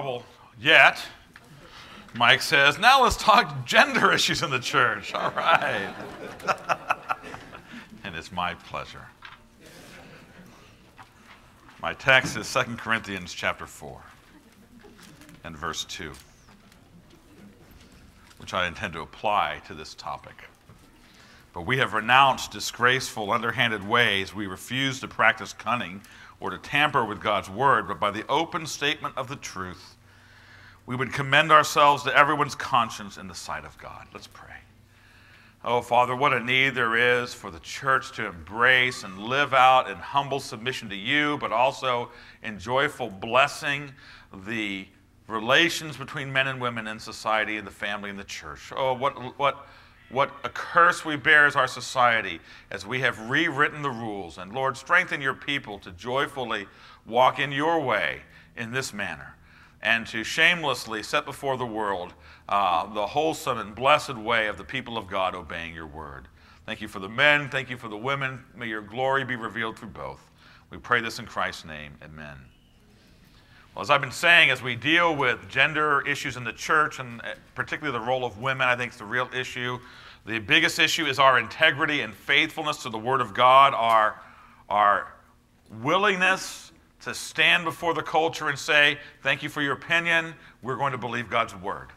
trouble yet, Mike says, now let's talk gender issues in the church. All right. and it's my pleasure. My text is 2 Corinthians chapter 4 and verse 2, which I intend to apply to this topic. But we have renounced disgraceful, underhanded ways. We refuse to practice cunning or to tamper with God's word, but by the open statement of the truth, we would commend ourselves to everyone's conscience in the sight of God. Let's pray. Oh, Father, what a need there is for the church to embrace and live out in humble submission to you, but also in joyful blessing the relations between men and women in society and the family and the church. Oh, what, what, what a curse we bear as our society as we have rewritten the rules. And Lord, strengthen your people to joyfully walk in your way in this manner and to shamelessly set before the world uh, the wholesome and blessed way of the people of God obeying your word. Thank you for the men. Thank you for the women. May your glory be revealed through both. We pray this in Christ's name. Amen. Well, as I've been saying, as we deal with gender issues in the church, and uh, particularly the role of women, I think it's the real issue. The biggest issue is our integrity and faithfulness to the Word of God, our, our willingness to stand before the culture and say, Thank you for your opinion. We're going to believe God's Word.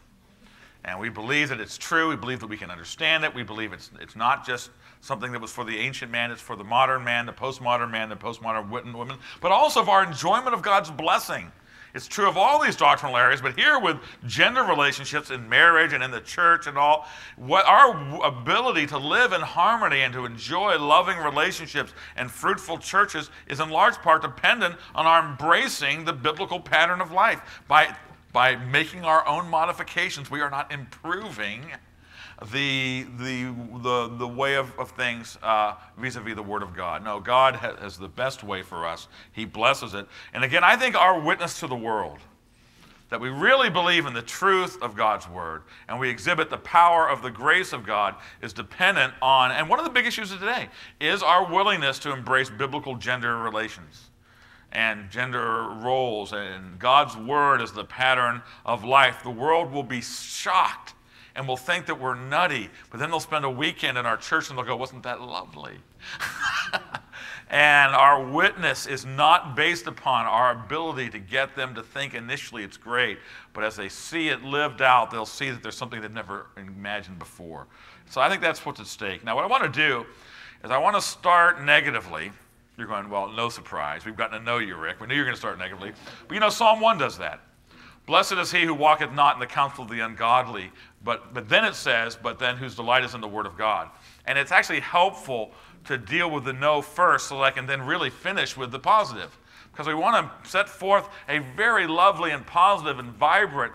And we believe that it's true. We believe that we can understand it. We believe it's, it's not just something that was for the ancient man, it's for the modern man, the postmodern man, the postmodern woman, but also of our enjoyment of God's blessing it's true of all these doctrinal areas, but here with gender relationships in marriage and in the church and all, what our ability to live in harmony and to enjoy loving relationships and fruitful churches is in large part dependent on our embracing the biblical pattern of life. By, by making our own modifications, we are not improving the, the, the, the way of, of things vis a vis the Word of God. No, God has, has the best way for us. He blesses it. And again, I think our witness to the world that we really believe in the truth of God's Word and we exhibit the power of the grace of God is dependent on, and one of the big issues of today is our willingness to embrace biblical gender relations and gender roles and God's Word as the pattern of life. The world will be shocked and will think that we're nutty, but then they'll spend a weekend in our church and they'll go, Wasn't that lovely? and our witness is not based upon our ability to get them to think initially it's great, but as they see it lived out, they'll see that there's something they've never imagined before. So I think that's what's at stake. Now, what I want to do is I want to start negatively. You're going, well, no surprise. We've gotten to know you, Rick. We knew you were going to start negatively. But you know, Psalm 1 does that. Blessed is he who walketh not in the counsel of the ungodly, but, but then it says, but then whose delight is in the word of God. And it's actually helpful to deal with the no first so that I can then really finish with the positive. Because we want to set forth a very lovely and positive and vibrant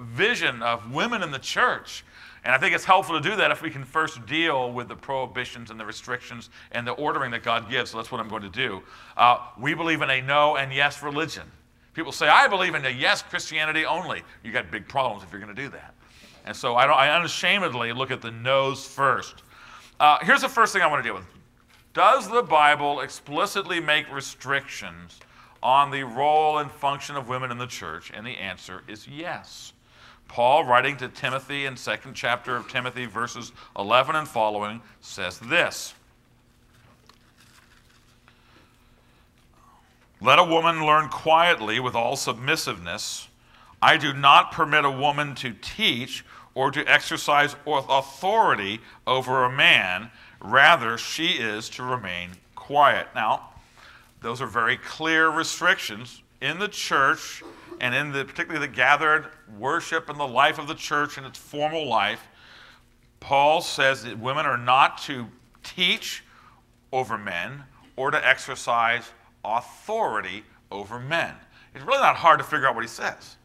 vision of women in the church. And I think it's helpful to do that if we can first deal with the prohibitions and the restrictions and the ordering that God gives. So that's what I'm going to do. Uh, we believe in a no and yes religion. People say, I believe in a yes Christianity only. You got big problems if you're going to do that. And so I, don't, I unashamedly look at the no's first. Uh, here's the first thing I want to deal with Does the Bible explicitly make restrictions on the role and function of women in the church? And the answer is yes. Paul, writing to Timothy in second chapter of Timothy, verses 11 and following, says this. Let a woman learn quietly with all submissiveness. I do not permit a woman to teach or to exercise authority over a man. Rather, she is to remain quiet. Now, those are very clear restrictions in the church and in the particularly the gathered worship and the life of the church and its formal life. Paul says that women are not to teach over men or to exercise authority over men. It's really not hard to figure out what he says.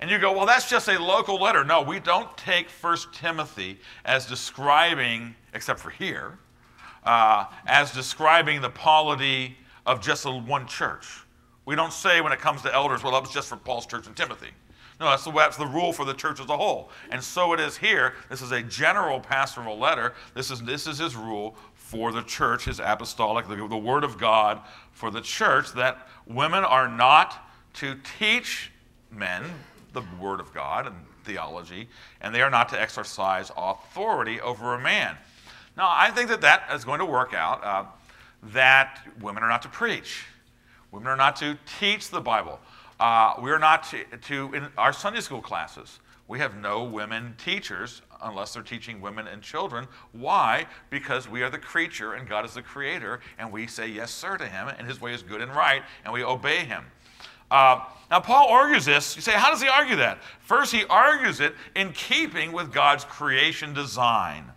And you go, well, that's just a local letter. No, we don't take 1 Timothy as describing, except for here, uh, as describing the polity of just a, one church. We don't say when it comes to elders, well, that was just for Paul's church and Timothy. No, that's the, that's the rule for the church as a whole. And so it is here. This is a general pastoral letter. This is, this is his rule for the church, his apostolic, the, the word of God for the church, that women are not to teach men the Word of God and theology, and they are not to exercise authority over a man. Now, I think that that is going to work out uh, that women are not to preach, women are not to teach the Bible. Uh, we are not to, to, in our Sunday school classes, we have no women teachers unless they're teaching women and children. Why? Because we are the creature and God is the creator, and we say yes, sir, to him, and his way is good and right, and we obey him. Uh, now, Paul argues this. You say, how does he argue that? First, he argues it in keeping with God's creation design.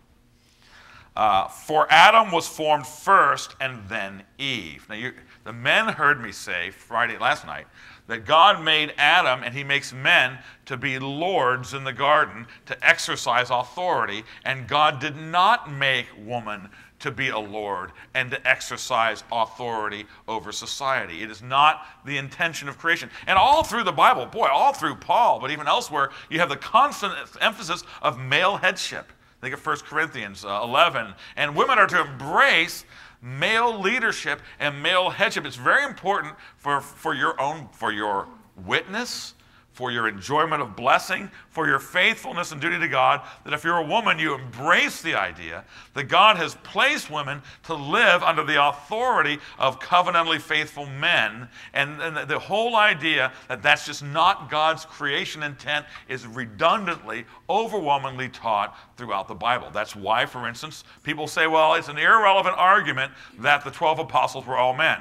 Uh, for Adam was formed first and then Eve. Now, you, the men heard me say Friday last night that God made Adam and he makes men to be lords in the garden to exercise authority, and God did not make woman to be a lord and to exercise authority over society. It is not the intention of creation. And all through the Bible, boy, all through Paul, but even elsewhere, you have the constant emphasis of male headship. Think of 1 Corinthians uh, 11. And women are to embrace male leadership and male headship. It's very important for, for your own, for your witness, for your enjoyment of blessing, for your faithfulness and duty to God, that if you're a woman, you embrace the idea that God has placed women to live under the authority of covenantally faithful men. And, and the whole idea that that's just not God's creation intent is redundantly, overwhelmingly taught throughout the Bible. That's why, for instance, people say, well, it's an irrelevant argument that the 12 apostles were all men.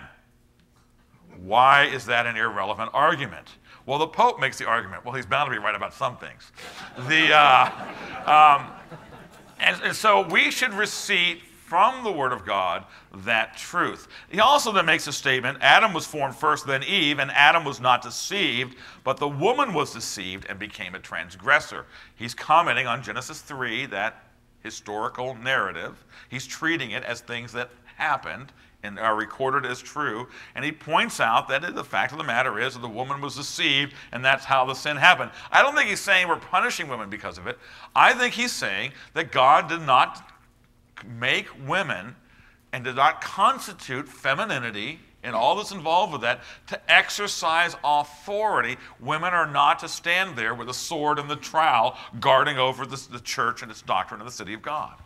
Why is that an irrelevant argument? Well, the Pope makes the argument. Well, he's bound to be right about some things. The, uh, um, and, and so we should receive from the Word of God that truth. He also then makes a statement Adam was formed first, then Eve, and Adam was not deceived, but the woman was deceived and became a transgressor. He's commenting on Genesis 3, that historical narrative. He's treating it as things that happened and are recorded as true. And he points out that the fact of the matter is that the woman was deceived, and that's how the sin happened. I don't think he's saying we're punishing women because of it. I think he's saying that God did not make women and did not constitute femininity and all that's involved with that to exercise authority. Women are not to stand there with a sword and the trowel guarding over the, the church and its doctrine of the city of God.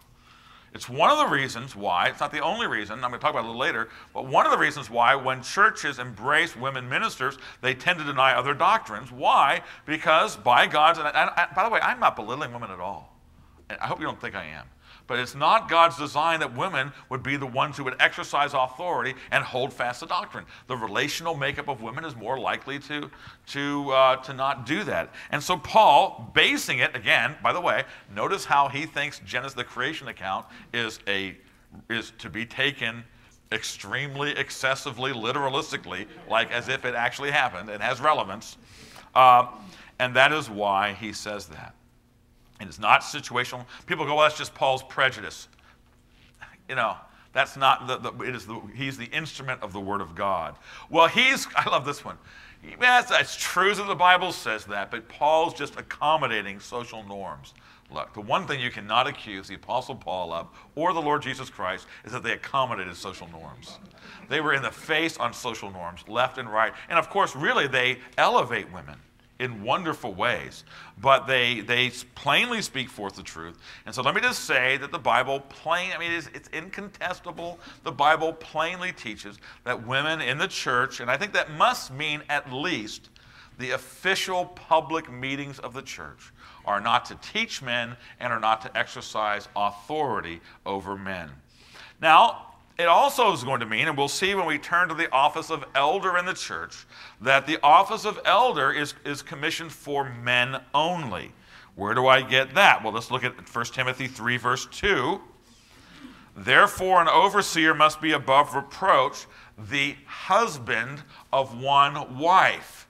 It's one of the reasons why, it's not the only reason, I'm going to talk about it a little later, but one of the reasons why when churches embrace women ministers, they tend to deny other doctrines. Why? Because by God's, and I, I, by the way, I'm not belittling women at all. I hope you don't think I am. But it's not God's design that women would be the ones who would exercise authority and hold fast the doctrine. The relational makeup of women is more likely to, to, uh, to not do that. And so Paul, basing it, again, by the way, notice how he thinks Genesis, the creation account, is, a, is to be taken extremely, excessively, literalistically, like as if it actually happened and has relevance. Uh, and that is why he says that. And it's not situational. People go, well, that's just Paul's prejudice. You know, that's not the, the it is the, he's the instrument of the word of God. Well, he's, I love this one. Yes, it's true that the Bible says that, but Paul's just accommodating social norms. Look, the one thing you cannot accuse the Apostle Paul of, or the Lord Jesus Christ, is that they accommodated social norms. They were in the face on social norms, left and right. And of course, really, they elevate women in wonderful ways, but they, they plainly speak forth the truth. And so let me just say that the Bible plain, I mean, it's, it's incontestable. The Bible plainly teaches that women in the church, and I think that must mean at least the official public meetings of the church, are not to teach men and are not to exercise authority over men. Now, it also is going to mean, and we'll see when we turn to the office of elder in the church, that the office of elder is, is commissioned for men only. Where do I get that? Well, let's look at 1 Timothy 3, verse 2. Therefore, an overseer must be above reproach, the husband of one wife.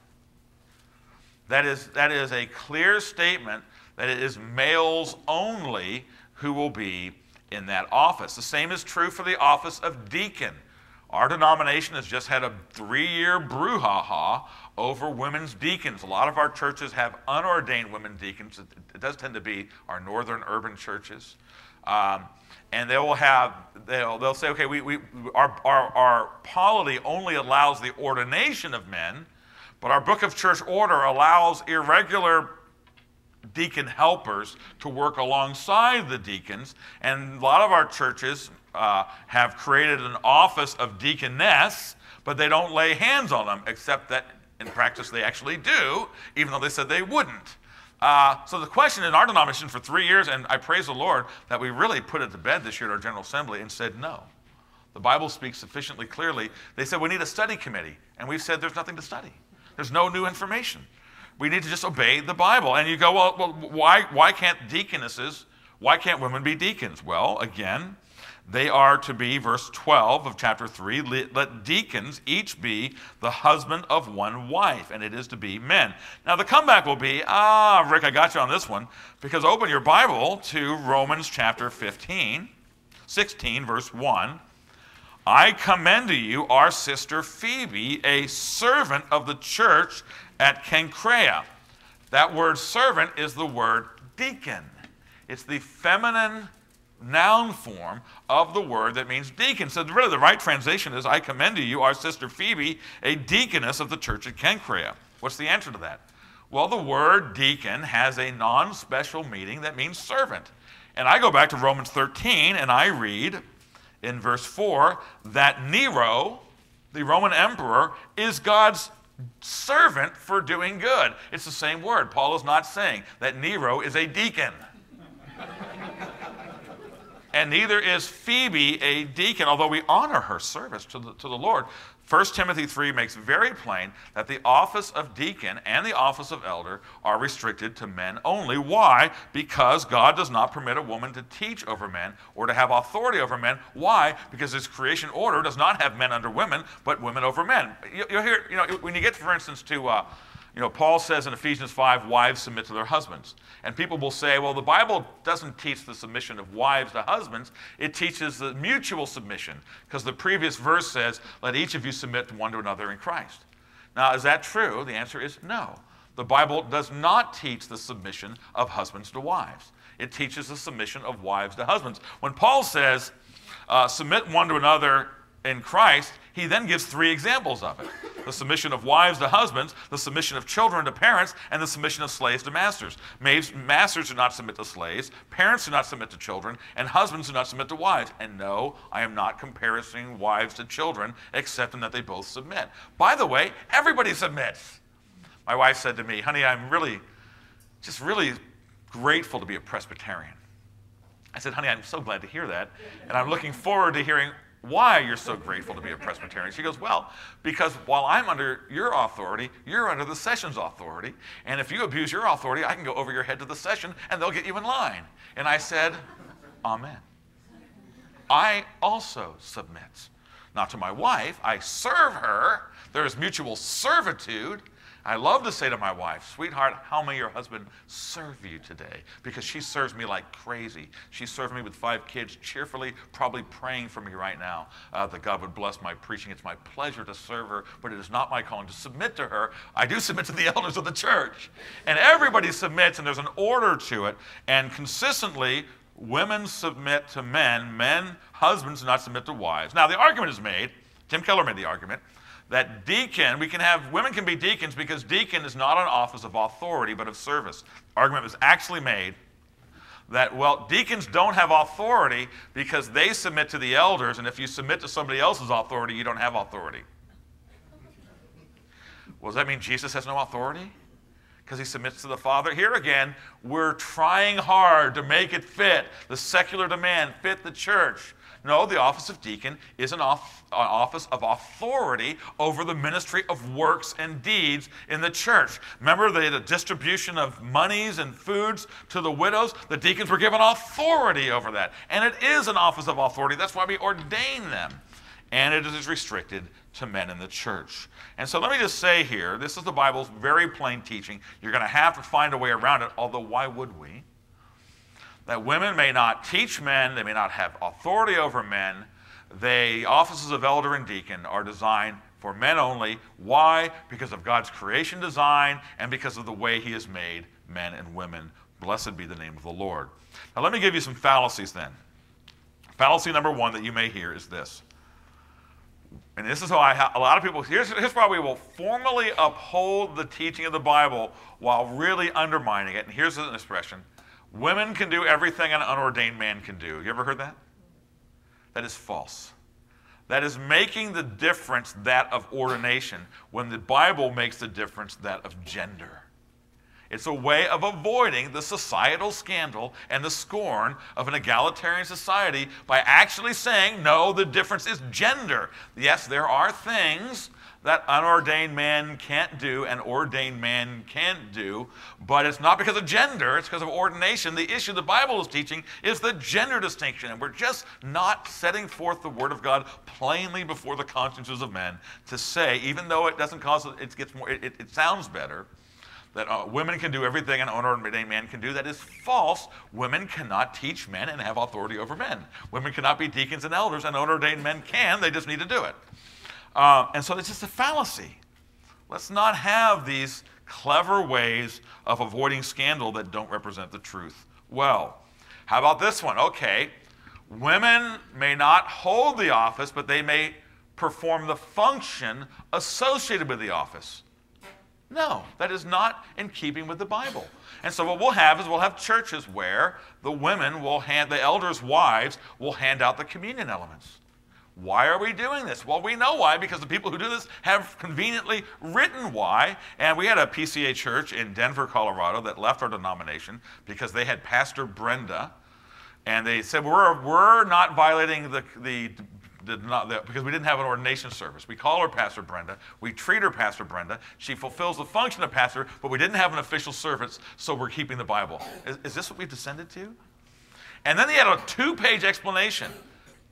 That is, that is a clear statement that it is males only who will be in that office. The same is true for the office of deacon. Our denomination has just had a three year brouhaha over women's deacons. A lot of our churches have unordained women deacons. It, does tend to be our northern urban churches. Um, and they will have, they'll, they'll say, okay, we, we, our, our, our polity only allows the ordination of men, But our book of church order allows irregular deacon helpers to work alongside the deacons. And a lot of our churches uh, have created an office of deaconess, but they don't lay hands on them, except that in practice they actually do, even though they said they wouldn't. Uh, so the question in our denomination for three years, and I praise the Lord that we really put it to bed this year at our General Assembly and said no. The Bible speaks sufficiently clearly. They said we need a study committee, and we've said there's nothing to study. There's no new information. We need to just obey the Bible. And you go, well, well why, why can't deaconesses, why can't women be deacons? Well, again, they are to be, verse 12 of chapter 3, let deacons each be the husband of one wife, and it is to be men. Now, the comeback will be, ah, Rick, I got you on this one, because open your Bible to Romans chapter 15, 16, verse 1. I commend to you our sister Phoebe, a servant of the church at Cenchrea. That word servant is the word deacon. It's the feminine noun form of the word that means deacon. So really the right translation is, I commend to you our sister Phoebe, a deaconess of the church at Cenchrea. What's the answer to that? Well, the word deacon has a non-special meaning that means servant. And I go back to Romans 13 and I read in verse 4 that Nero, the Roman emperor, is God's servant for doing good. It's the same word. Paul is not saying that Nero is a deacon and neither is Phoebe a deacon, although we honor her service to the, to the Lord. 1 Timothy 3 makes very plain that the office of deacon and the office of elder are restricted to men only. Why? Because God does not permit a woman to teach over men or to have authority over men. Why? Because his creation order does not have men under women, but women over men. You, will hear, you know, when you get, for instance, to uh, you know, Paul says in Ephesians 5, wives submit to their husbands. And people will say, well, the Bible doesn't teach the submission of wives to husbands, it teaches the mutual submission, because the previous verse says, let each of you submit one to another in Christ. Now, is that true? The answer is no. The Bible does not teach the submission of husbands to wives. It teaches the submission of wives to husbands. When Paul says, uh, submit one to another in Christ, he then gives three examples of it the submission of wives to husbands, the submission of children to parents, and the submission of slaves to masters. Masters do not submit to slaves, parents do not submit to children, and husbands do not submit to wives. And no, I am not comparing wives to children, except in that they both submit. By the way, everybody submits. My wife said to me, honey, I'm really, just really grateful to be a Presbyterian. I said, honey, I'm so glad to hear that. And I'm looking forward to hearing why you're so grateful to be a Presbyterian. She goes, Well, because while I'm under your authority, you're under the session's authority. And if you abuse your authority, I can go over your head to the session and they'll get you in line. And I said, Amen. I also submit. Not to my wife, I serve her. There is mutual servitude I love to say to my wife, sweetheart, how may your husband serve you today? Because she serves me like crazy. She serves me with five kids cheerfully, probably praying for me right now uh, that God would bless my preaching. It's my pleasure to serve her, but it is not my calling to submit to her. I do submit to the elders of the church. And everybody submits, and there's an order to it. And consistently, women submit to men, men, husbands do not submit to wives. Now, the argument is made, Tim Keller made the argument, that deacon, we can have, women can be deacons because deacon is not an office of authority but of service. Argument was actually made that, well, deacons don't have authority because they submit to the elders, and if you submit to somebody else's authority, you don't have authority. Well, does that mean Jesus has no authority? Because he submits to the Father? Here again, we're trying hard to make it fit the secular demand, fit the church. No, the office of deacon is an, off, an, office of authority over the ministry of works and deeds in the church. Remember the, the distribution of monies and foods to the widows? The deacons were given authority over that. And it is an office of authority. That's why we ordain them. And it is restricted to men in the church. And so let me just say here this is the Bible's very plain teaching. You're going to have to find a way around it, although why would we? That women may not teach men, they may not have authority over men. The offices of elder and deacon are designed for men only. Why? Because of God's creation design and because of the way He has made men and women. Blessed be the name of the Lord. Now, let me give you some fallacies then. Fallacy number one that you may hear is this and this is how I, a lot of people, here's, here's why we will formally uphold the teaching of the Bible while really undermining it. And here's an expression women can do everything an unordained man can do. You ever heard that? That is false. That is making the difference that of ordination when the Bible makes the difference that of gender. It's a way of avoiding the societal scandal and the scorn of an egalitarian society by actually saying, no, the difference is gender. Yes, there are things that unordained man can't do and ordained man can't do, but it's not because of gender, it's because of ordination. The issue the Bible is teaching is the gender distinction, and we're just not setting forth the Word of God plainly before the consciences of men to say, even though it doesn't cause it gets more, it, it sounds better that uh, women can do everything an unordained man can do. That is false. Women cannot teach men and have authority over men. Women cannot be deacons and elders, and unordained men can. They just need to do it. Um, and so it's just a fallacy. Let's not have these clever ways of avoiding scandal that don't represent the truth well. How about this one? Okay, women may not hold the office, but they may perform the function associated with the office. No, that is not in keeping with the Bible. And so what we'll have is we'll have churches where the women will hand, the elders' wives will hand out the communion elements. Why are we doing this? Well, we know why because the people who do this have conveniently written why. And we had a PCA church in Denver, Colorado that left our denomination because they had Pastor Brenda. And they said, We're, we're not violating the, the did not, because we didn't have an ordination service. We call her Pastor Brenda. We treat her Pastor Brenda. She fulfills the function of pastor, but we didn't have an official service, so we're keeping the Bible. Is, is this what we've descended to? And then they had a two page explanation,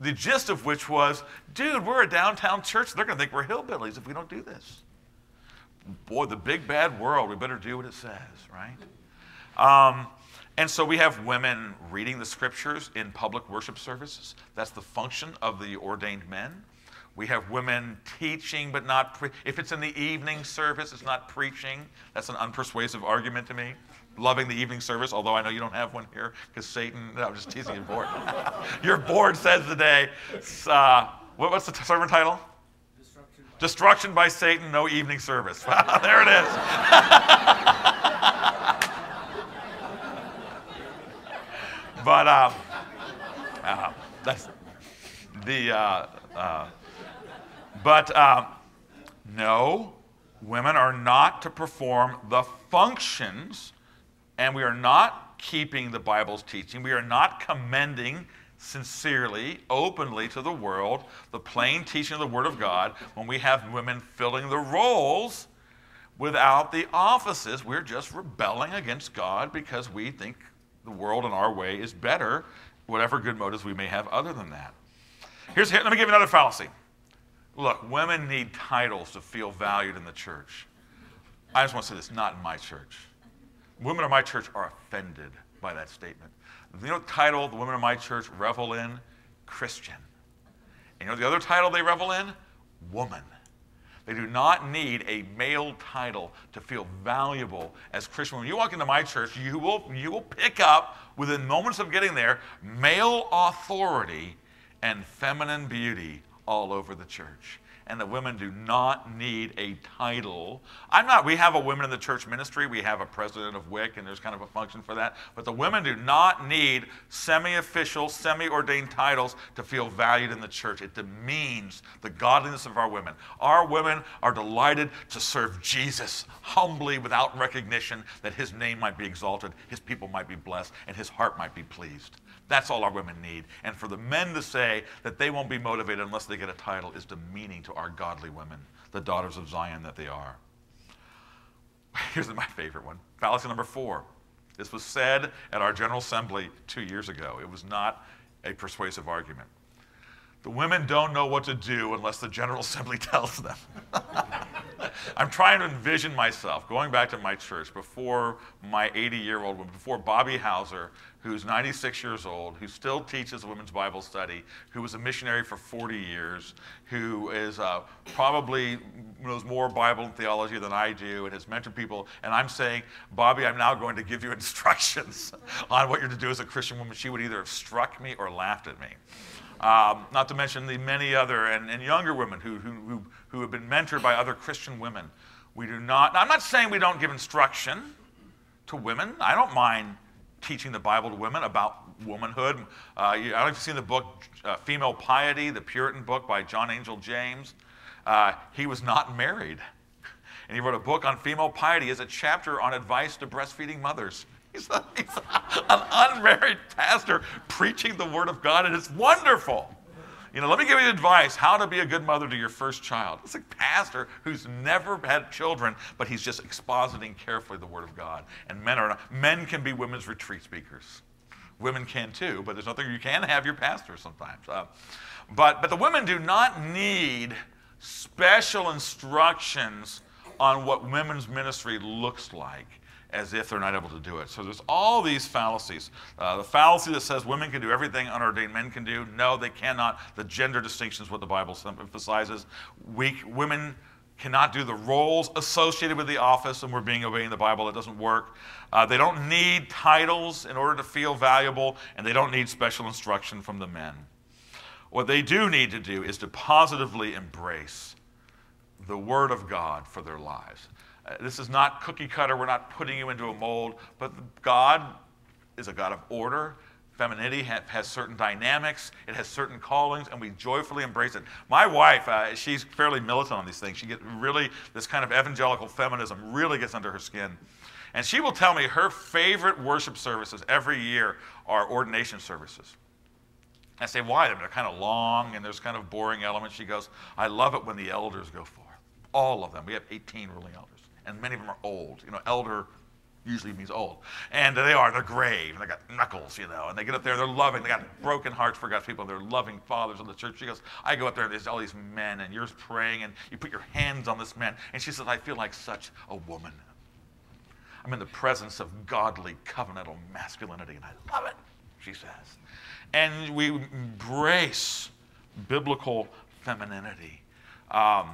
the gist of which was dude, we're a downtown church. They're going to think we're hillbillies if we don't do this. Boy, the big bad world, we better do what it says, right? Um, and so we have women reading the scriptures in public worship services. That's the function of the ordained men. We have women teaching, but not, pre- if it's in the evening service, it's not preaching. That's an unpersuasive argument to me. Loving the evening service, although I know you don't have one here because Satan, no, I'm just teasing you, board. Your board says today, uh, what, what's the sermon title? Destruction by, Destruction by Satan, no evening service. there it is. but uh, uh, that's the. Uh, uh but uh, no, women are not to perform the functions, and we are not keeping the Bible's teaching. We are not commending sincerely, openly to the world the plain teaching of the Word of God when we have women filling the roles without the offices. We're just rebelling against God because we think the world in our way is better, whatever good motives we may have other than that. Here's, here, let me give you another fallacy. Look, women need titles to feel valued in the church. I just want to say this, not in my church. Women of my church are offended by that statement. You know the title the women of my church revel in? Christian. And you know the other title they revel in? Woman. They do not need a male title to feel valuable as Christian. When you walk into my church, you will, you will pick up, within moments of getting there, male authority and feminine beauty all over the church and the women do not need a title. I'm not, we have a women in the church ministry. We have a president of WIC, and there's kind of a function for that. But the women do not need semi official, semi ordained titles to feel valued in the church. It demeans the godliness of our women. Our women are delighted to serve Jesus humbly without recognition that his name might be exalted, his people might be blessed, and his heart might be pleased. That's all our women need. And for the men to say that they won't be motivated unless they get a title is demeaning to our godly women, the daughters of Zion that they are. Here's my favorite one fallacy number four. This was said at our General Assembly two years ago. It was not a persuasive argument. The women don't know what to do unless the General Assembly tells them. I'm trying to envision myself going back to my church before my 80 year old woman, before Bobby Hauser, who's 96 years old, who still teaches women's Bible study, who was a missionary for 40 years, who is uh, probably knows more Bible and theology than I do, and has mentored people. And I'm saying, Bobby, I'm now going to give you instructions on what you're to do as a Christian woman. She would either have struck me or laughed at me. Um, not to mention the many other and, and younger women who, who, who, have been mentored by other Christian women. We do not, I'm not saying we don't give instruction to women. I don't mind teaching the Bible to women about womanhood. Uh, I don't know if you've seen the book uh, Female Piety, the Puritan book by John Angell James. Uh, he was not married. And he wrote a book on female piety as a chapter on advice to breastfeeding mothers. He's, a, he's a, an unmarried pastor preaching the word of God, and it's wonderful. You know, let me give you advice how to be a good mother to your first child. It's a pastor who's never had children, but he's just expositing carefully the word of God. And men are not, men can be women's retreat speakers. Women can too, but there's nothing you can have your pastor sometimes. Uh, but but the women do not need special instructions on what women's ministry looks like as if they're not able to do it. So there's all these fallacies. Uh, the fallacy that says women can do everything unordained men can do. No, they cannot. The gender distinction is what the Bible emphasizes. Weak women cannot do the roles associated with the office, and we're being obeying the Bible. That doesn't work. Uh, they don't need titles in order to feel valuable, and they don't need special instruction from the men. What they do need to do is to positively embrace the Word of God for their lives. Uh, this is not cookie cutter. We're not putting you into a mold, but God is a God of order. Femininity ha- has certain dynamics, it has certain callings, and we joyfully embrace it. My wife, uh, she's fairly militant on these things. She gets really, this kind of evangelical feminism really gets under her skin. And she will tell me her favorite worship services every year are ordination services. I say, why? They're kind of long and there's kind of boring elements. She goes, I love it when the elders go forth. All of them. We have 18 ruling elders, and many of them are old. You know, elder usually means old. And they are, they're grave, and they got knuckles, you know, and they get up there, they're loving, they got broken hearts for God's people, they're loving fathers of the church. She goes, I go up there, and there's all these men, and you're praying, and you put your hands on this man, and she says, I feel like such a woman. I'm in the presence of godly covenantal masculinity, and I love it, she says. And we embrace biblical femininity. Um,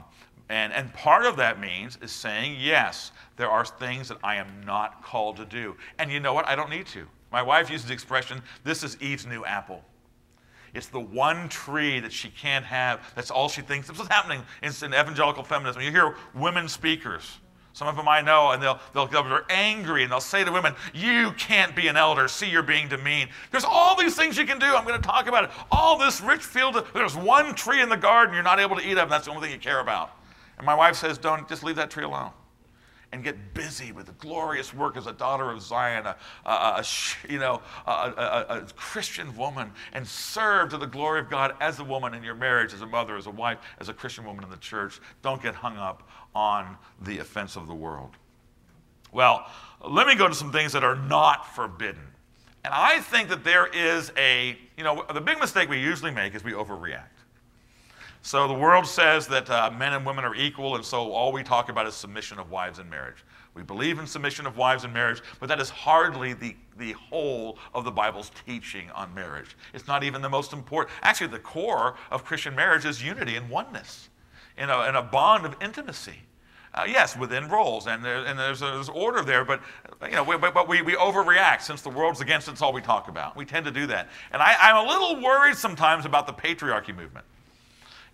and, and part of that means is saying, yes, there are things that I am not called to do. And you know what? I don't need to. My wife uses the expression, this is Eve's new apple. It's the one tree that she can't have. That's all she thinks. That's what's happening in, evangelical feminism. You hear women speakers. Some of them I know, and they'll, they'll, they're angry, and they'll say to women, You can't be an elder. See, you're being demeaned. There's all these things you can do. I'm going to talk about it. All this rich field. There's one tree in the garden you're not able to eat of, and that's the only thing you care about. And my wife says, don't just leave that tree alone. And get busy with the glorious work as a daughter of Zion, a, a, a you know, a, a, Christian woman, and serve to the glory of God as a woman in your marriage, as a mother, as a wife, as a Christian woman in the church. Don't get hung up on the offense of the world. Well, let me go to some things that are not forbidden. And I think that there is a, you know, the big mistake we usually make is we overreact. So the world says that uh, men and women are equal, and so all we talk about is submission of wives in marriage. We believe in submission of wives in marriage, but that is hardly the, the whole of the Bible's teaching on marriage. It's not even the most important. Actually, the core of Christian marriage is unity and oneness in a, in a bond of intimacy. Uh, yes, within roles, and, there, and there's, there's order there, but you know, we, but we, we overreact since the world's against it, it's all we talk about. We tend to do that. And I, I'm a little worried sometimes about the patriarchy movement.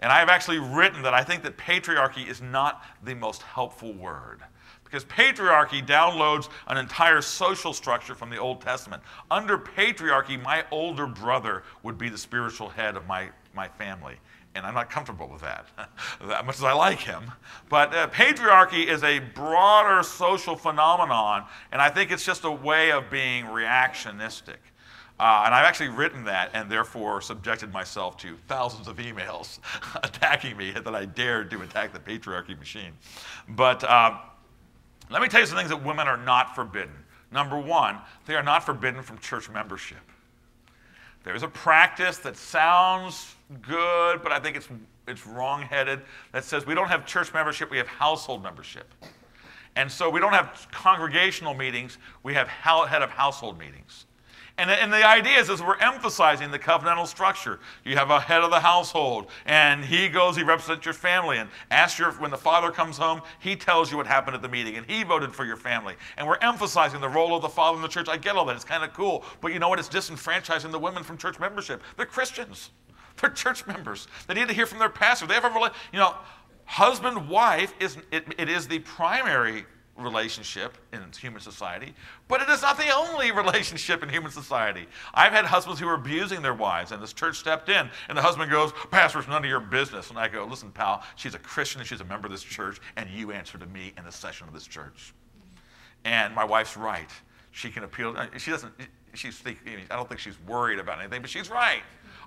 And I have actually written that I think that patriarchy is not the most helpful word. Because patriarchy downloads an entire social structure from the Old Testament. Under patriarchy, my older brother would be the spiritual head of my, my family. And I'm not comfortable with that, that much as I like him. But uh, patriarchy is a broader social phenomenon, and I think it's just a way of being reactionistic. Uh, and I've actually written that and therefore subjected myself to thousands of emails attacking me that I dared to attack the patriarchy machine. But um, let me tell you some things that women are not forbidden. Number one, they are not forbidden from church membership. There's a practice that sounds good, but I think it's, it's wrong-headed, that says we don't have church membership, we have household membership. And so we don't have congregational meetings, we have head of household meetings. And, and the idea is, is we're emphasizing the covenantal structure. You have a head of the household, and he goes, he represents your family, and asks your, when the father comes home, he tells you what happened at the meeting, and he voted for your family. And we're emphasizing the role of the father in the church. I get all that, it's kind of cool. But you know what? It's disenfranchising the women from church membership. They're Christians. They're church members. They need to hear from their pastor. They have a, you know, husband wife is it, it is the primary relationship in human society, but it is not the only relationship in human society. I've had husbands who are abusing their wives, and this church stepped in, and the husband goes, Pastor, it's none of your business. And I go, Listen, pal, she's a Christian and she's a member of this church, and you answer to me in the session of this church. And my wife's right. She can appeal. Uh, she doesn't, she's, thinking, I don't think she's worried about anything, but she's right.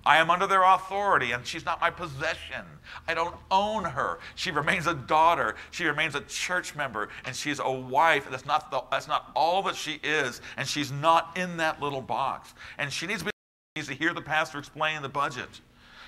I am under their authority, and she's not my possession. I don't own her. She remains a daughter. She remains a church member, and she's a wife. That's not, the, that's not all that she is, and she's not in that little box. And she needs to, be, needs to hear the pastor explain the budget.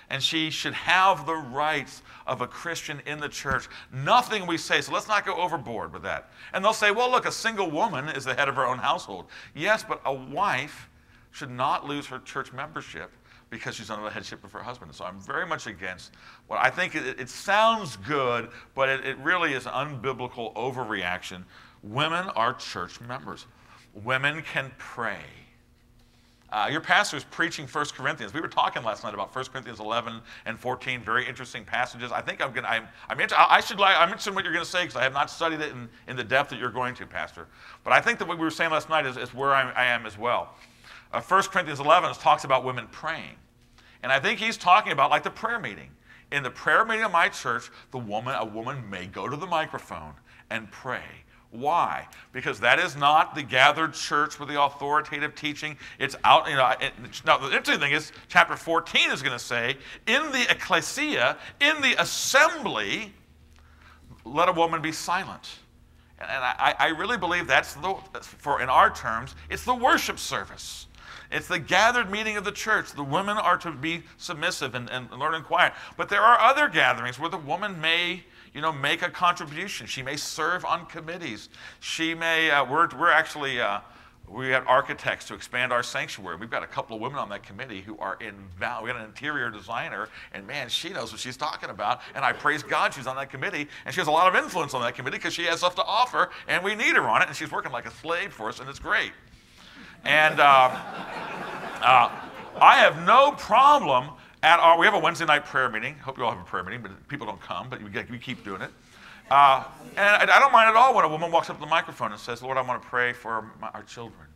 And she should have the rights of a Christian in the church. Nothing we say, so let's not go overboard with that. And they'll say, well, look, a single woman is the head of her own household. Yes, but a wife should not lose her church membership because she's under the headship of her husband. So I'm very much against what I think it, it sounds good, but it, it really is unbiblical overreaction. Women are church members. Women can pray. Uh, your pastor is preaching 1 Corinthians. We were talking last night about 1 Corinthians 11 and 14, very interesting passages. I think I'm going to, I'm, I'm inter- I should I'm interested in what you're going to say because I have not studied it in, in the depth that you're going to, Pastor. But I think that what we were saying last night is, is where I'm, I am as well. Uh, 1 Corinthians 11 talks about women praying. And I think he's talking about like the prayer meeting. In the prayer meeting of my church, the woman, a woman may go to the microphone and pray. Why? Because that is not the gathered church with the authoritative teaching. It's out, you know. It, now, the interesting thing is, chapter 14 is going to say, in the ecclesia, in the assembly, let a woman be silent. And, and I, I really believe that's the, for in our terms, it's the worship service. It's the gathered meeting of the church. The women are to be submissive and, and learn and quiet. But there are other gatherings where the woman may, you know, make a contribution. She may serve on committees. She may, uh, we're, we're actually, uh, we have architects to expand our sanctuary. We've got a couple of women on that committee who are in, we got an interior designer, and man, she knows what she's talking about. And I praise God she's on that committee, and she has a lot of influence on that committee because she has stuff to offer, and we need her on it, and she's working like a slave for us, and it's great. And uh, uh, I have no problem at our, we have a Wednesday night prayer meeting. Hope you all have a prayer meeting, but people don't come, but we keep doing it. Uh, and I, I, don't mind at all when a woman walks up to the microphone and says, Lord, I want to pray for my, our children.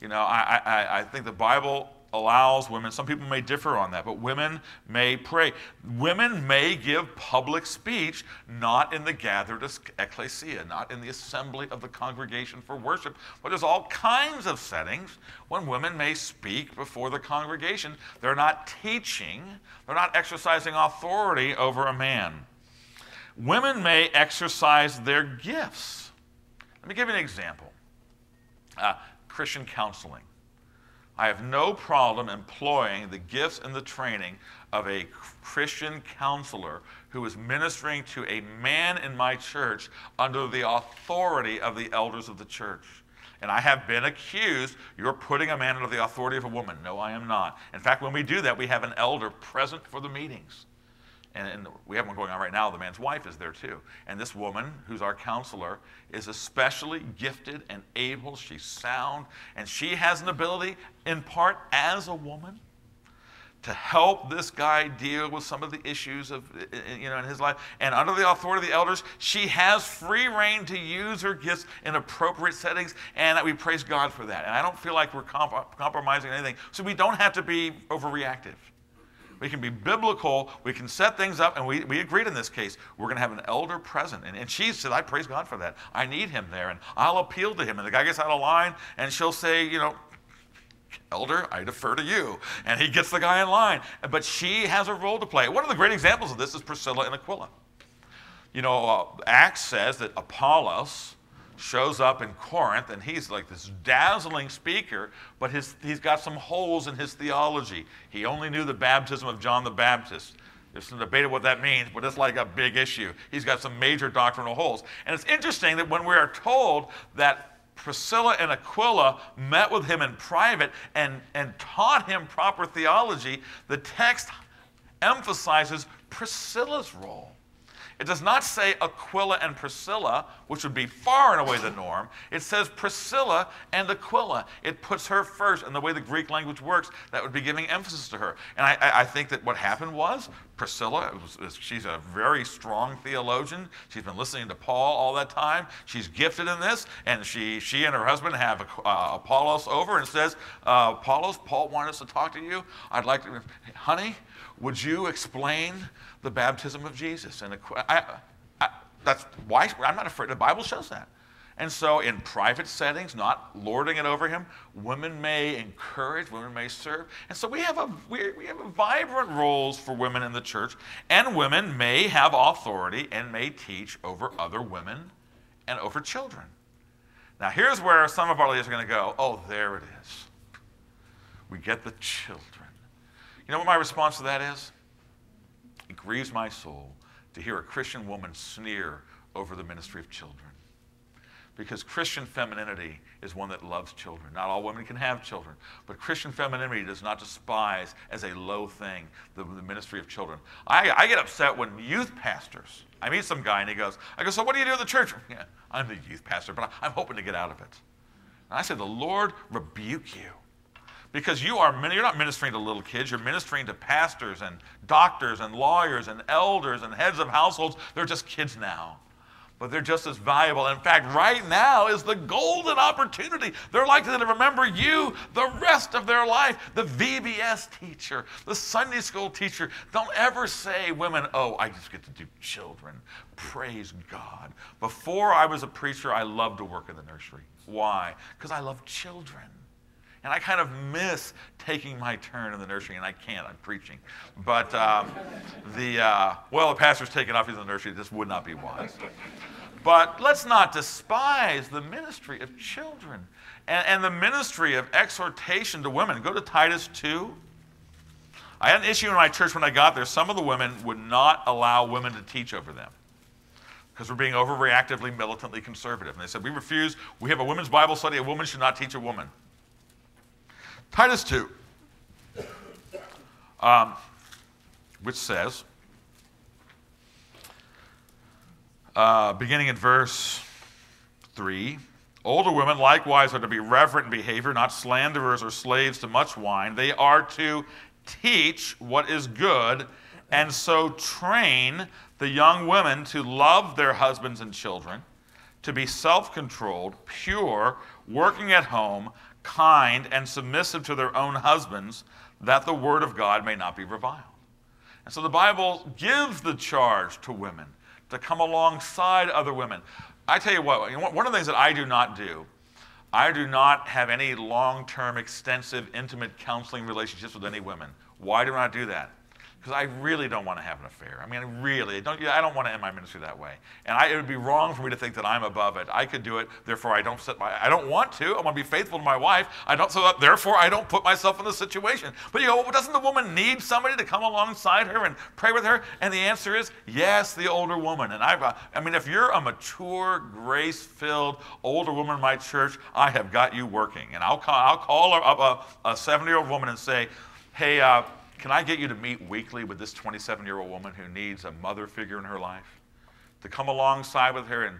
You know, I, I, I think the Bible allows women, some people may differ on that, but women may pray. Women may give public speech, not in the gathered ecclesia, not in the assembly of the congregation for worship, but there's all kinds of settings when women may speak before the congregation. They're not teaching, they're not exercising authority over a man. Women may exercise their gifts. Let me give you an example uh, Christian counseling. I have no problem employing the gifts and the training of a Christian counselor who is ministering to a man in my church under the authority of the elders of the church. And I have been accused, you're putting a man under the authority of a woman. No, I am not. In fact, when we do that, we have an elder present for the meetings and, we have one going on right now. The man's wife is there too. And this woman, who's our counselor, is especially gifted and able. She's sound, and she has an ability, in part as a woman, to help this guy deal with some of the issues of you know in his life. And under the authority of the elders, she has free reign to use her gifts in appropriate settings, and we praise God for that. And I don't feel like we're comp- compromising anything, so we don't have to be overreactive. We can be biblical. We can set things up, and we, we agreed in this case. We're going to have an elder present. And, and she said, I praise God for that. I need him there, and I'll appeal to him. And the guy gets out of line, and she'll say, you know, Elder, I defer to you. And he gets the guy in line. But she has a role to play. One of the great examples of this is Priscilla and Aquila. You know, uh, Acts says that Apollos, shows up in Corinth, and he's like this dazzling speaker, but his, he's got some holes in his theology. He only knew the baptism of John the Baptist. There's some debate of what that means, but it's like a big issue. He's got some major doctrinal holes. And it's interesting that when we are told that Priscilla and Aquila met with him in private and, and taught him proper theology, the text emphasizes Priscilla's role. It does not say Aquila and Priscilla, which would be far and away the norm. It says Priscilla and Aquila. It puts her first. And the way the Greek language works, that would be giving emphasis to her. And I, I think that what happened was Priscilla, was, she's a very strong theologian. She's been listening to Paul all that time. She's gifted in this. And she, she and her husband have uh, Apollos over and says, uh, Apollos, Paul wanted us to talk to you. I'd like to, honey, would you explain the baptism of Jesus? And I, I, that's why I'm not afraid. The Bible shows that. And so, in private settings, not lording it over him, women may encourage, women may serve. And so, we have a we, we have a vibrant roles for women in the church, and women may have authority and may teach over other women and over children. Now, here's where some of our leaders are going to go. Oh, there it is. We get the children. You know what my response to that is? It grieves my soul to hear a Christian woman sneer over the ministry of children. Because Christian femininity is one that loves children. Not all women can have children, but Christian femininity does not despise as a low thing the, the ministry of children. I, I, get upset when youth pastors, I meet some guy and he goes, I go, So what do you do at the church? Yeah, I'm the youth pastor, but I, I'm hoping to get out of it. And I said, The Lord rebuke you because you are you're not ministering to little kids you're ministering to pastors and doctors and lawyers and elders and heads of households. They're just kids now but they're just as valuable. In fact right now is the golden opportunity. They're likely to remember you the rest of their life. The vbs teacher the sunday school teacher. Don't ever say women oh i just get to do children. Praise god. Before i was a preacher i loved to work in the nursery. Why? Because i love children and I kind of miss taking my turn in the nursery, and I can't. I'm preaching. But um, the, uh, well, the pastor's taken off. He's in the nursery. This would not be wise. But let's not despise the ministry of children and, and the ministry of exhortation to women. Go to Titus 2. I had an issue in my church when I got there. Some of the women would not allow women to teach over them because we're being overreactively, militantly conservative. And they said, We refuse. We have a women's Bible study. A woman should not teach a woman. Titus 2, um, which says, uh, beginning in verse 3 Older women likewise are to be reverent in behavior, not slanderers or slaves to much wine. They are to teach what is good, and so train the young women to love their husbands and children, to be self controlled, pure, working at home kind, and submissive to their own husbands, that the word of God may not be reviled. And so the Bible gives the charge to women to come alongside other women. I tell you what, one of the things that I do not do, I do not have any long term, extensive, intimate counseling relationships with any women. Why do I not do that? Because I really don't want to have an affair. I mean, really, don't, I don't want to end my ministry that way. And I, it would be wrong for me to think that I'm above it. I could do it, therefore I don't set my, I don't want to. I want to be faithful to my wife. I don't, so therefore I don't put myself in the situation. But you well, doesn't the woman need somebody to come alongside her and pray with her? And the answer is yes, the older woman. And I've, uh, I mean, if you're a mature, grace-filled older woman in my church, I have got you working. And I'll call, I'll call a, a 70-year-old woman and say, hey, uh, can I get you to meet weekly with this 27 year old woman who needs a mother figure in her life? To come alongside with her and,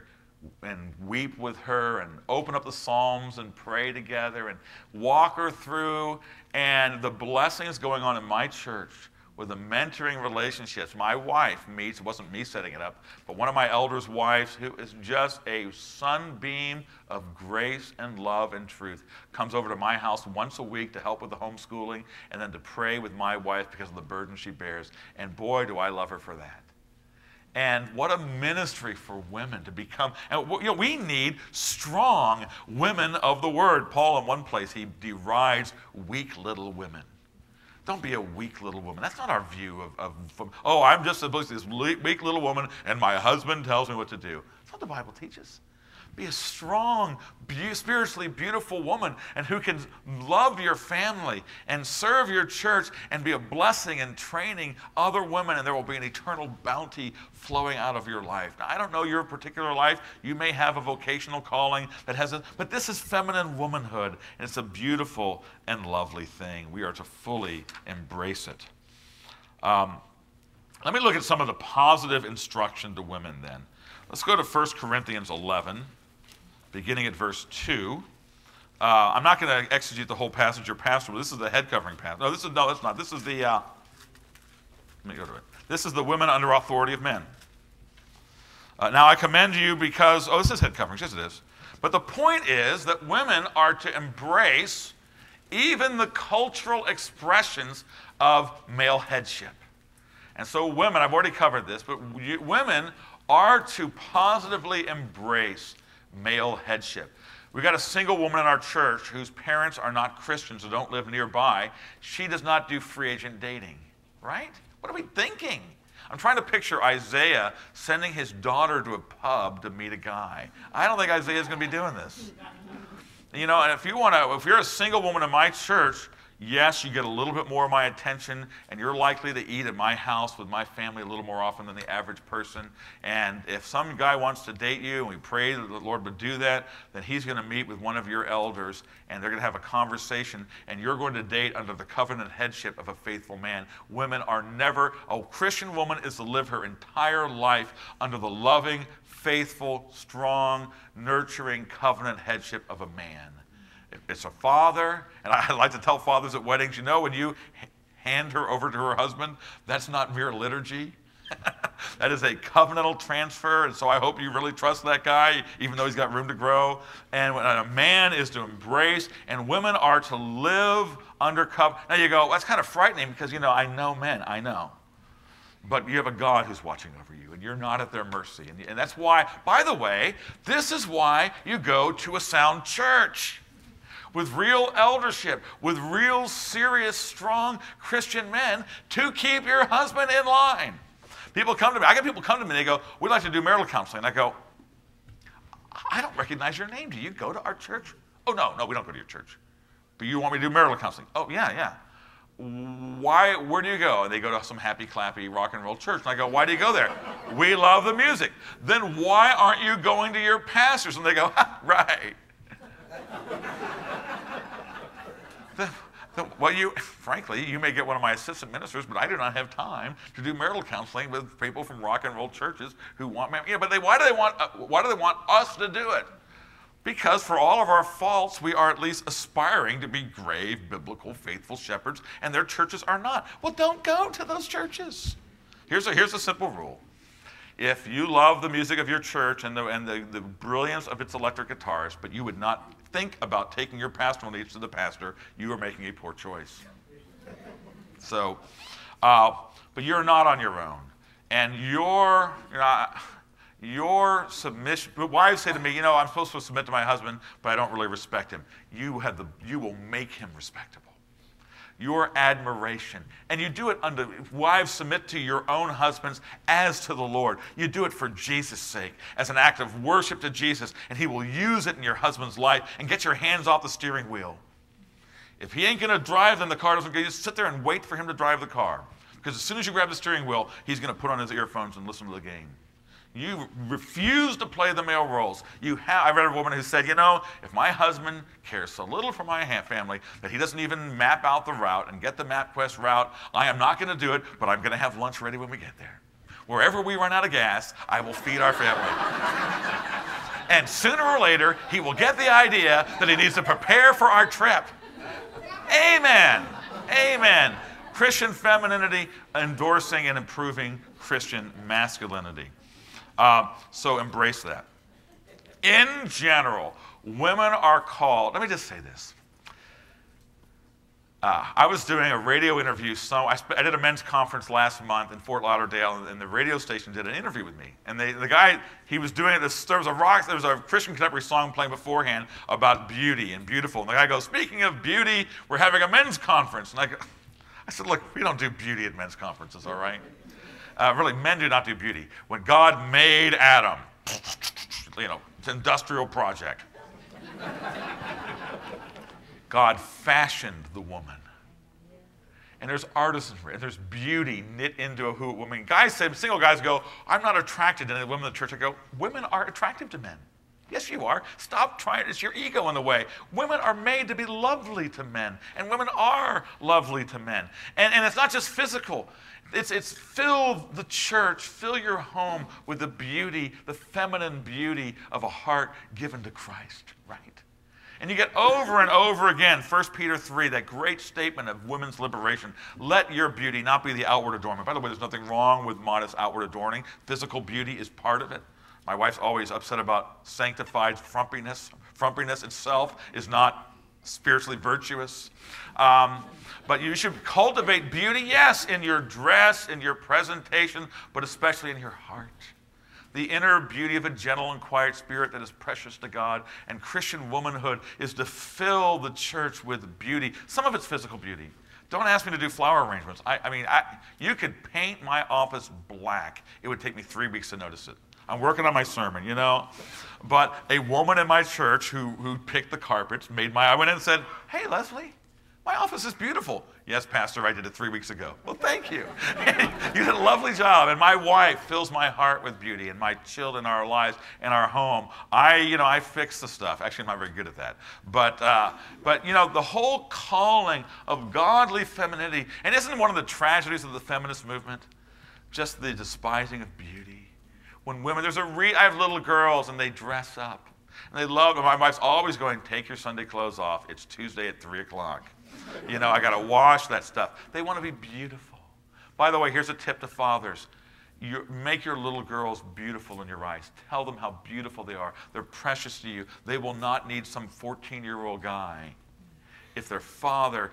and weep with her and open up the Psalms and pray together and walk her through and the blessings going on in my church with the mentoring relationships. My wife meets, it wasn't me setting it up, but one of my elders' wives, who is just a sunbeam of grace and love and truth, comes over to my house once a week to help with the homeschooling and then to pray with my wife because of the burden she bears. And boy, do I love her for that. And what a ministry for women to become. And you know, we need strong women of the word. Paul, in one place, he derides weak little women. Don't be a weak little woman. That's not our view of, of oh, I'm just supposed to be this weak little woman and my husband tells me what to do. That's what the Bible teaches. Be a strong, spiritually beautiful woman and who can love your family and serve your church and be a blessing and training other women, and there will be an eternal bounty flowing out of your life. Now, I don't know your particular life. You may have a vocational calling that has a, but this is feminine womanhood, and it's a beautiful and lovely thing. We are to fully embrace it. Um, Let me look at some of the positive instruction to women then. Let's go to 1 Corinthians 11, beginning at verse 2. Uh, I'm not going to exegete the whole passage or pastor. This is the head covering passage. No, this is no, that's not. This is the. Uh, let me go to it. This is the women under authority of men. Uh, now I commend you because oh, this is head covering. Yes, it is. But the point is that women are to embrace even the cultural expressions of male headship. And so, women, I've already covered this, but women are to positively embrace male headship. We've got a single woman in our church whose parents are not Christians who don't live nearby. She does not do free agent dating, right? What are we thinking? I'm trying to picture Isaiah sending his daughter to a pub to meet a guy. I don't think Isaiah's going to be doing this. You know, and if you want to, if you're a single woman in my church, yes, you get a little bit more of my attention, and you're likely to eat at my house with my family a little more often than the average person. And if some guy wants to date you, and we pray that the Lord would do that, then he's going to meet with one of your elders, and they're going to have a conversation, and you're going to date under the covenant headship of a faithful man. Women are never, a Christian woman is to live her entire life under the loving, faithful, strong, nurturing covenant headship of a man. It's a father, and I like to tell fathers at weddings, you know, when you hand her over to her husband, that's not mere liturgy. that is a covenantal transfer, and so I hope you really trust that guy, even though he's got room to grow. And when a man is to embrace, and women are to live under covenant. Now you go, that's kind of frightening because, you know, I know men, I know. But you have a God who's watching over you, and you're not at their mercy. And, and that's why, by the way, this is why you go to a sound church with real eldership, with real serious, strong Christian men to keep your husband in line. People come to me, I get people come to me, and they go, We'd like to do marital counseling. And I go, I don't recognize your name. Do you go to our church? Oh, no, no, we don't go to your church. But you want me to do marital counseling? Oh, yeah, yeah. Why, where do you go? And they go to some happy, clappy rock and roll church. And I go, why do you go there? we love the music. Then why aren't you going to your pastors? And they go, right. Well, you, frankly, you may get one of my assistant ministers, but I do not have time to do marital counseling with people from rock and roll churches who want, yeah, but they, why do they want, uh, why do they want us to do it? Because for all of our faults, we are at least aspiring to be grave, biblical, faithful shepherds, and their churches are not. Well, don't go to those churches. Here's a, here's a simple rule. If you love the music of your church and, the, and the, the brilliance of its electric guitars, but you would not think about taking your pastoral needs to the pastor, you are making a poor choice. So, uh, but you're not on your own. And your, you know, your submission, but wives say to me, you know, I'm supposed to submit to my husband, but I don't really respect him. You, have the, you will make him respectable your admiration. And you do it under, wives, submit to your own husbands as to the Lord. You do it for Jesus' sake, as an act of worship to Jesus, and He will use it in your husband's life and get your hands off the steering wheel. If he ain't going to drive, then the car doesn't go. You just sit there and wait for him to drive the car. Because as soon as you grab the steering wheel, he's going to put on his earphones and listen to the game. You refuse to play the male roles. You have, I read a woman who said, you know, if my husband cares so little for my family that he doesn't even map out the route and get the MapQuest route, I am not going to do it, but I'm going to have lunch ready when we get there. Wherever we run out of gas, I will feed our family. and sooner or later, he will get the idea that he needs to prepare for our trip. Amen. Amen. Christian femininity endorsing and improving Christian masculinity. Uh, so embrace that. In general, women are called, let me just say this. Uh, I was doing a radio interview. So I, I, did a men's conference last month in Fort Lauderdale, and the radio station did an interview with me. And they, the guy, he was doing this. There was a rock, there was a Christian contemporary song playing beforehand about beauty and beautiful. And the guy goes, "Speaking of beauty, we're having a men's conference." And I, go, I said, "Look, we don't do beauty at men's conferences, all right?" Uh, really, men do not do beauty. When God made Adam, you know, it's an industrial project. God fashioned the woman. And there's artisanry, and there's beauty knit into a who woman. Guys say, single guys go, I'm not attracted to any women in the church. I go, women are attractive to men. Yes, you are. Stop trying. It's your ego in the way. Women are made to be lovely to men, and women are lovely to men. And, and it's not just physical. It's, it's fill the church, fill your home with the beauty, the feminine beauty of a heart given to Christ, right? And you get over and over again, 1 Peter 3, that great statement of women's liberation. Let your beauty not be the outward adornment. By the way, there's nothing wrong with modest outward adorning. Physical beauty is part of it. My wife's always upset about sanctified frumpiness. Frumpiness itself is not spiritually virtuous. Um, but you should cultivate beauty, yes, in your dress, in your presentation, but especially in your heart the inner beauty of a gentle and quiet spirit that is precious to God. And Christian womanhood is to fill the church with beauty. Some of it's physical beauty. Don't ask me to do flower arrangements. I, I mean, I, you could paint my office black. It would take me three weeks to notice it. I'm working on my sermon, you know. But a woman in my church who, who picked the carpets made my, I went in and said, Hey, Leslie, my office is beautiful. Yes, Pastor, I did it three weeks ago. Well, thank you. you did a lovely job. And my wife fills my heart with beauty, and my children, our lives, and our home. I, you know, I fix the stuff. Actually, I'm not very good at that. But, uh, but you know, the whole calling of godly femininity, and isn't one of the tragedies of the feminist movement just the despising of beauty? When women, there's a re, I have little girls, and they dress up. And they love, my wife's always going, take your Sunday clothes off. It's Tuesday at 3 o'clock. You know, I got to wash that stuff. They want to be beautiful. By the way, here's a tip to fathers. You make your little girls beautiful in your eyes. Tell them how beautiful they are. They're precious to you. They will not need some 14 year old guy if their father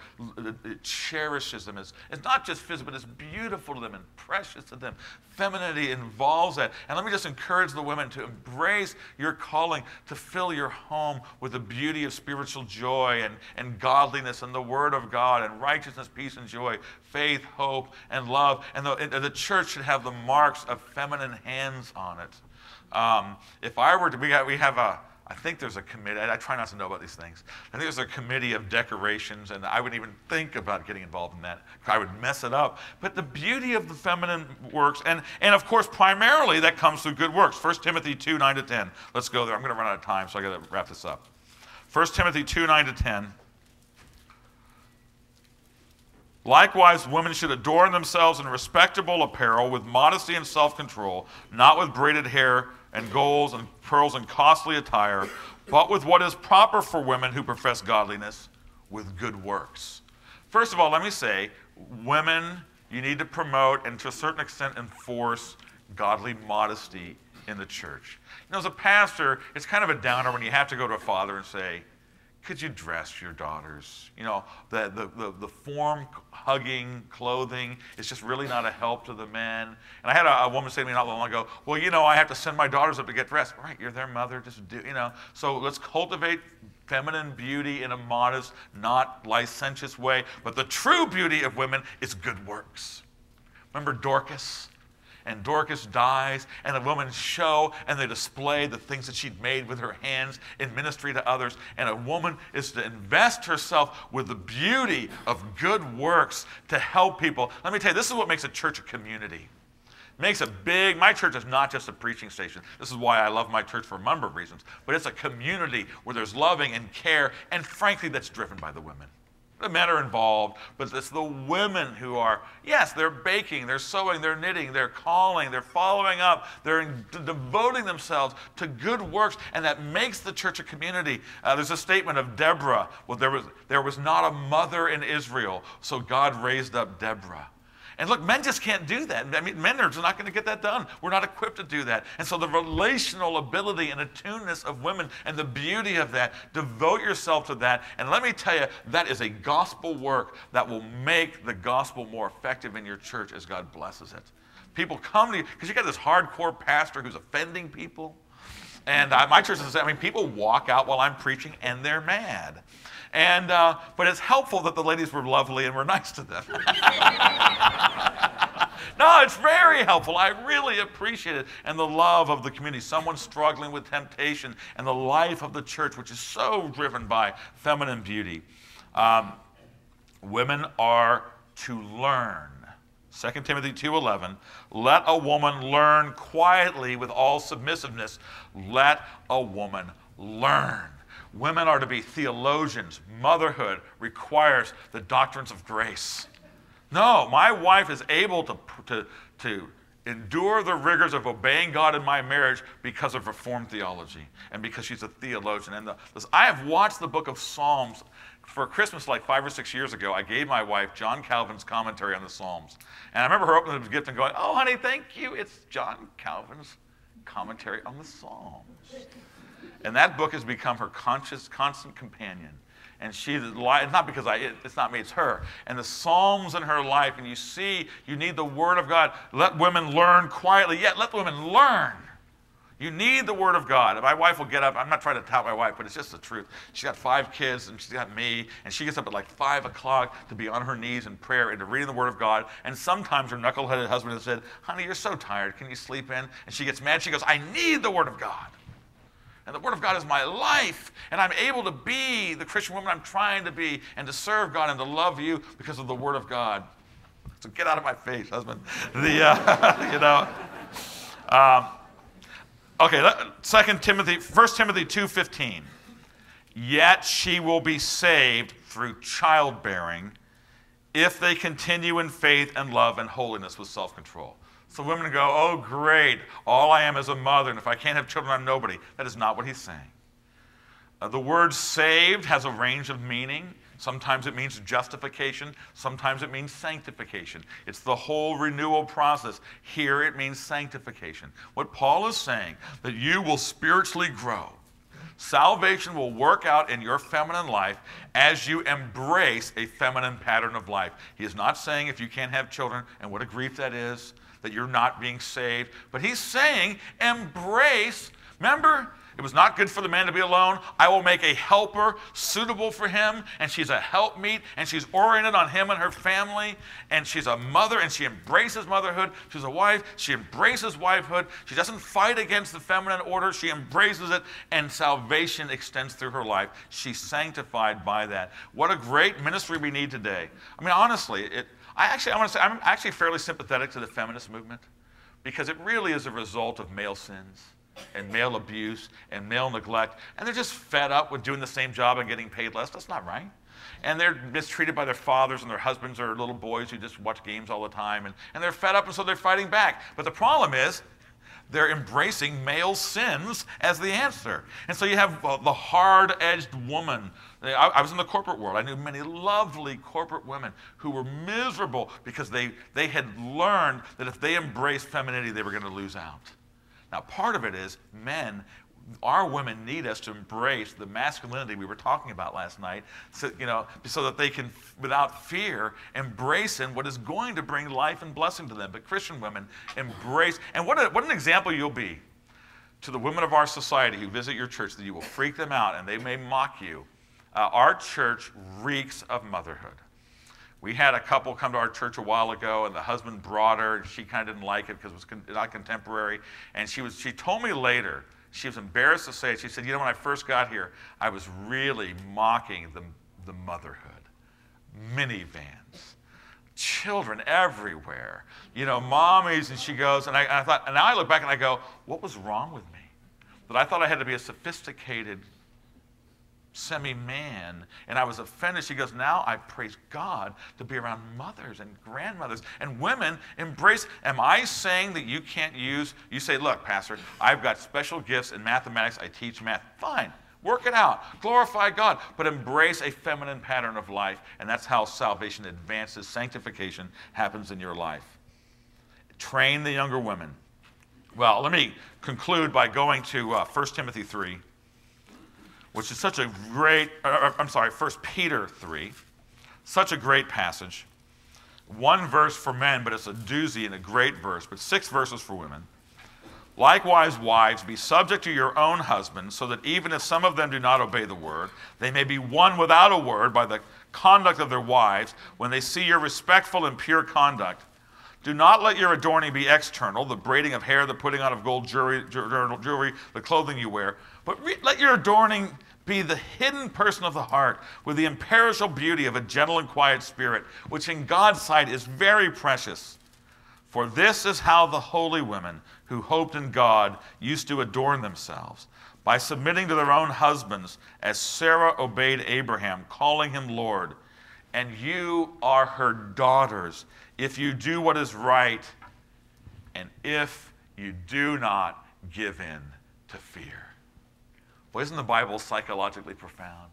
cherishes them. It's, it's not just physical, but it's beautiful to them and precious to them. Femininity involves that. And let me just encourage the women to embrace your calling to fill your home with the beauty of spiritual joy and, and godliness and the Word of God and righteousness, peace, and joy, faith, hope, and love. And the, the church should have the marks of feminine hands on it. Um, if I were to, we, got, we have a, I think there's a committee. I, I, try not to know about these things. I think there's a committee of decorations, and I wouldn't even think about getting involved in that. I would mess it up. But the beauty of the feminine works, and, and of course, primarily that comes through good works. 1 Timothy 2 9 to 10. Let's go there. I'm going to run out of time, so I got to wrap this up. 1 Timothy 2 9 to 10. Likewise, women should adorn themselves in respectable apparel with modesty and self control, not with braided hair and golds and pearls and costly attire, but with what is proper for women who profess godliness with good works. First of all, let me say, women, you need to promote and to a certain extent enforce godly modesty in the church. You know, as a pastor, it's kind of a downer when you have to go to a father and say, could you dress your daughters? You know, the, the, the, the form hugging clothing is just really not a help to the men. And I had a, a, woman say to me not long ago, well, you know, I have to send my daughters up to get dressed. Right, you're their mother, just do, you know. So let's cultivate feminine beauty in a modest, not licentious way. But the true beauty of women is good works. Remember Dorcas? And Dorcas dies, and the women show and they display the things that she'd made with her hands in ministry to others. And a woman is to invest herself with the beauty of good works to help people. Let me tell you, this is what makes a church a community. It makes a big, my church is not just a preaching station. This is why I love my church for a number of reasons. But it's a community where there's loving and care, and frankly, that's driven by the women. The men are involved, but it's the women who are, yes, they're baking, they're sewing, they're knitting, they're calling, they're following up, they're in, devoting themselves to good works, and that makes the church a community. Uh, there's a statement of Deborah. Well, there was, there was not a mother in Israel, so God raised up Deborah. And look, men just can't do that. I mean, men are not going to get that done. We're not equipped to do that. And so the relational ability and attuneness of women and the beauty of that, devote yourself to that. And let me tell you, that is a gospel work that will make the gospel more effective in your church as God blesses it. People come to you because you got this hardcore pastor who's offending people. And uh, my church is, I mean, people walk out while I'm preaching and they're mad. And, uh, but it's helpful that the ladies were lovely and were nice to them. no, it's very helpful. I really appreciate it. And the love of the community, someone struggling with temptation, and the life of the church, which is so driven by feminine beauty. Um, women are to learn 2 Timothy 2:11, let a woman learn quietly with all submissiveness. Let a woman learn. Women are to be theologians. Motherhood requires the doctrines of grace. No, my wife is able to, to, to endure the rigors of obeying God in my marriage because of Reformed theology and because she's a theologian. And the, I have watched the book of Psalms for Christmas like five or six years ago. I gave my wife John Calvin's commentary on the Psalms. And I remember her opening the gift and going, Oh, honey, thank you. It's John Calvin's commentary on the Psalms. And that book has become her conscious, constant companion and she it's not because I, it's not me, it's her. And the Psalms in her life, and you see, you need the Word of God. Let women learn quietly. Yet, let women learn. You need the Word of God. My wife will get up. I'm not trying to tout my wife, but it's just the truth. She's got five kids, and she's got me, and she gets up at like 5 o'clock to be on her knees in prayer and to reading the Word of God. And sometimes her knuckleheaded husband has said, Honey, you're so tired. Can you sleep in? And she gets mad. She goes, I need the Word of God. And the Word of God is my life. And I'm able to be the Christian woman I'm trying to be and to serve God and to love you because of the Word of God. So get out of my face, husband. The, uh, you know. Um, okay, Second Timothy, 1 Timothy 2.15. Yet she will be saved through childbearing if they continue in faith and love and holiness with self-control. So women go, oh, great, all I am is a mother, and if I can't have children, I'm nobody. That is not what he's saying. Uh, the word saved has a range of meaning. Sometimes it means justification, sometimes it means sanctification. It's the whole renewal process. Here it means sanctification. What Paul is saying, that you will spiritually grow. Salvation will work out in your feminine life as you embrace a feminine pattern of life. He is not saying if you can't have children, and what a grief that is that you're not being saved. But he's saying, embrace. Remember, it was not good for the man to be alone. I will make a helper suitable for him, and she's a helpmeet, and she's oriented on him and her family, and she's a mother, and she embraces motherhood. She's a wife, she embraces wifehood. She doesn't fight against the feminine order, she embraces it, and salvation extends through her life. She's sanctified by that. What a great ministry we need today. I mean, honestly, it, I actually, I want to say, I'm actually fairly sympathetic to the feminist movement because it really is a result of male sins and male abuse and male neglect. And they're just fed up with doing the same job and getting paid less. That's not right. And they're mistreated by their fathers, and their husbands or little boys who just watch games all the time. And, and they're fed up, and so they're fighting back. But the problem is, they're embracing male sins as the answer. And so you have uh, the hard edged woman. I, I, was in the corporate world. I knew many lovely corporate women who were miserable because they, they had learned that if they embraced femininity, they were going to lose out. Now, part of it is men our women need us to embrace the masculinity we were talking about last night, so, you know, so that they can, without fear, embrace in what is going to bring life and blessing to them. But Christian women embrace, and what, a, what an example you'll be to the women of our society who visit your church that you will freak them out and they may mock you. Uh, our church reeks of motherhood. We had a couple come to our church a while ago, and the husband brought her, and she kind of didn't like it because it was con- not contemporary. And she was, she told me later she was embarrassed to say it. She said, You know, when I first got here, I was really mocking the, the motherhood. Minivans, children everywhere, you know, mommies. And she goes, and I, and I thought, and now I look back and I go, What was wrong with me? That I thought I had to be a sophisticated semi man, and I was offended. She goes, Now I praise God to be around mothers and grandmothers and women embrace. Am I saying that you can't use, you say, Look, Pastor, I've got special gifts in mathematics, I teach math. Fine. Work it out. Glorify God. But embrace a feminine pattern of life. And that's how salvation advances. Sanctification happens in your life. Train the younger women. Well, let me conclude by going to uh, 1 Timothy 3 which is such a great, uh, uh I'm sorry, 1 Peter 3, such a great passage. One verse for men, but it's a doozy and a great verse, but six verses for women. Likewise, wives, be subject to your own husbands, so that even if some of them do not obey the word, they may be won without a word by the conduct of their wives when they see your respectful and pure conduct. Do not let your adorning be external, the braiding of hair, the putting on of gold jewelry, jewelry the clothing you wear, but re- let your adorning be the hidden person of the heart with the imperishable beauty of a gentle and quiet spirit, which in God's sight is very precious. For this is how the holy women who hoped in God used to adorn themselves, by submitting to their own husbands, as Sarah obeyed Abraham, calling him Lord. And you are her daughters if you do what is right, and if you do not give in to fear. Well, isn't the Bible psychologically profound?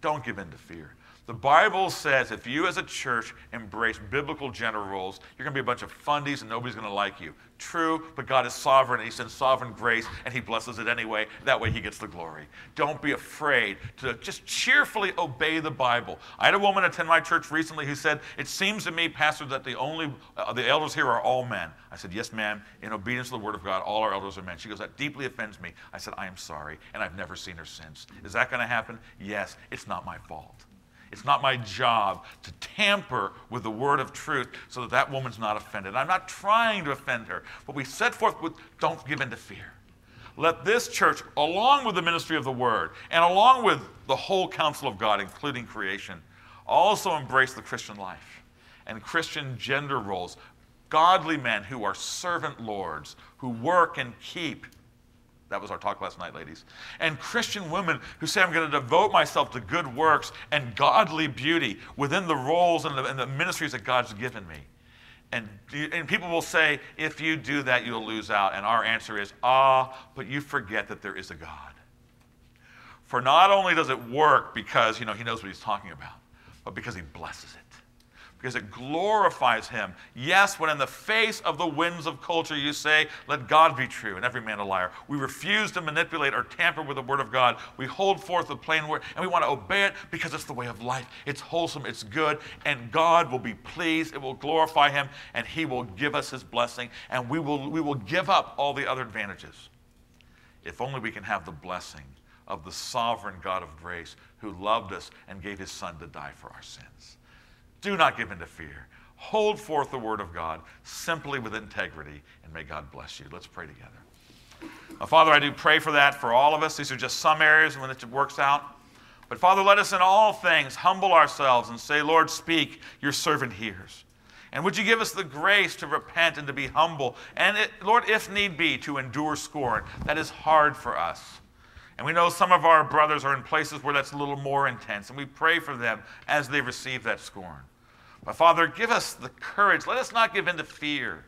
Don't give in to fear. The Bible says if you as a church embrace biblical gender roles, you're going to be a bunch of fundies and nobody's going to like you. True, but God is sovereign and He sends sovereign grace and He blesses it anyway. That way He gets the glory. Don't be afraid to just cheerfully obey the Bible. I had a woman attend my church recently who said, It seems to me, Pastor, that the only, uh, the elders here are all men. I said, Yes, ma'am. In obedience to the Word of God, all our elders are men. She goes, That deeply offends me. I said, I am sorry. And I've never seen her since. Is that going to happen? Yes. It's not my fault. It's not my job to tamper with the word of truth so that that woman's not offended. I'm not trying to offend her, but we set forth with don't give in to fear. Let this church, along with the ministry of the word and along with the whole counsel of God, including creation, also embrace the Christian life and Christian gender roles. Godly men who are servant lords, who work and keep that was our talk last night, ladies. And Christian women who say, I'm going to devote myself to good works and godly beauty within the roles and the, and the ministries that God's given me. And, and people will say, if you do that, you'll lose out. And our answer is, ah, but you forget that there is a God. For not only does it work because, you know, he knows what he's talking about, but because he blesses it because it glorifies him. Yes, when in the face of the winds of culture you say, let God be true and every man a liar. We refuse to manipulate or tamper with the word of God. We hold forth the plain word and we want to obey it because it's the way of life. It's wholesome, it's good, and God will be pleased. It will glorify him and he will give us his blessing and we will, we will give up all the other advantages. If only we can have the blessing of the sovereign God of grace who loved us and gave his son to die for our sins. Do not give in to fear. Hold forth the word of God simply with integrity, and may God bless you. Let's pray together. Uh, Father, I do pray for that for all of us. These are just some areas when it works out. But Father, let us in all things humble ourselves and say, Lord, speak, your servant hears. And would you give us the grace to repent and to be humble? And it, Lord, if need be, to endure scorn. That is hard for us. And we know some of our brothers are in places where that's a little more intense. And we pray for them as they receive that scorn. But Father, give us the courage. Let us not give in to fear,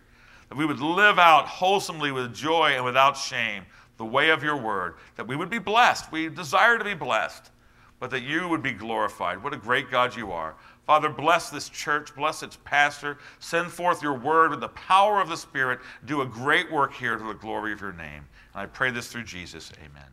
that we would live out wholesomely with joy and without shame the way of your word, that we would be blessed. We desire to be blessed, but that you would be glorified. What a great God you are. Father, bless this church, bless its pastor. Send forth your word with the power of the Spirit. Do a great work here to the glory of your name. And I pray this through Jesus. Amen.